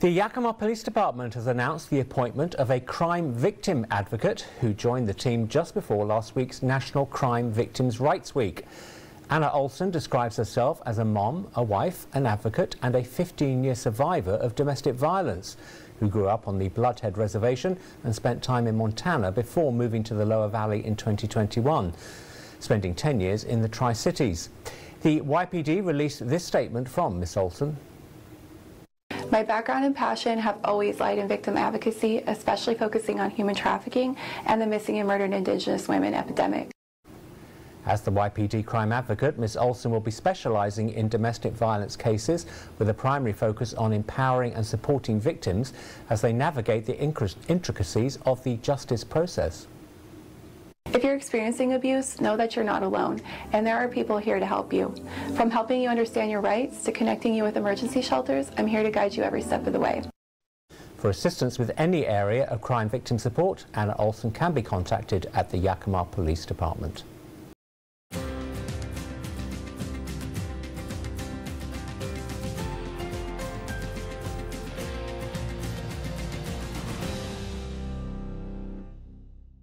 The Yakima Police Department has announced the appointment of a crime victim advocate who joined the team just before last week's National Crime Victims' Rights Week. Anna Olson describes herself as a mom, a wife, an advocate and a 15-year survivor of domestic violence who grew up on the Bloodhead Reservation and spent time in Montana before moving to the Lower Valley in 2021, spending 10 years in the Tri-Cities. The YPD released this statement from Miss Olson. My background and passion have always lied in victim advocacy, especially focusing on human trafficking and the missing and murdered Indigenous women epidemic. As the YPD crime advocate, Ms. Olson will be specialising in domestic violence cases with a primary focus on empowering and supporting victims as they navigate the intricacies of the justice process. If you're experiencing abuse, know that you're not alone, and there are people here to help you. From helping you understand your rights to connecting you with emergency shelters, I'm here to guide you every step of the way. For assistance with any area of crime victim support, Anna Olson can be contacted at the Yakima Police Department.